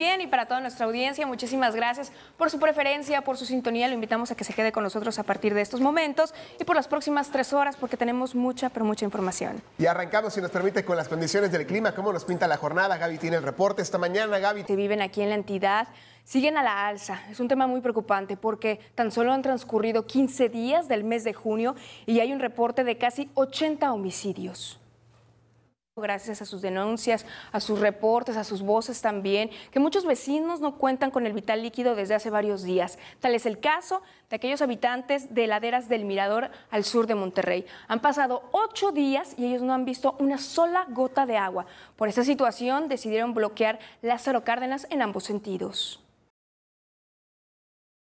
Bien, y para toda nuestra audiencia, muchísimas gracias por su preferencia, por su sintonía. Lo invitamos a que se quede con nosotros a partir de estos momentos y por las próximas tres horas, porque tenemos mucha, pero mucha información. Y arrancamos, si nos permite, con las condiciones del clima. ¿Cómo nos pinta la jornada? Gaby tiene el reporte esta mañana. Gaby. Que viven aquí en la entidad siguen a la alza. Es un tema muy preocupante porque tan solo han transcurrido 15 días del mes de junio y hay un reporte de casi 80 homicidios gracias a sus denuncias, a sus reportes, a sus voces también, que muchos vecinos no cuentan con el vital líquido desde hace varios días. Tal es el caso de aquellos habitantes de laderas del Mirador al sur de Monterrey. Han pasado ocho días y ellos no han visto una sola gota de agua. Por esa situación decidieron bloquear Lázaro Cárdenas en ambos sentidos.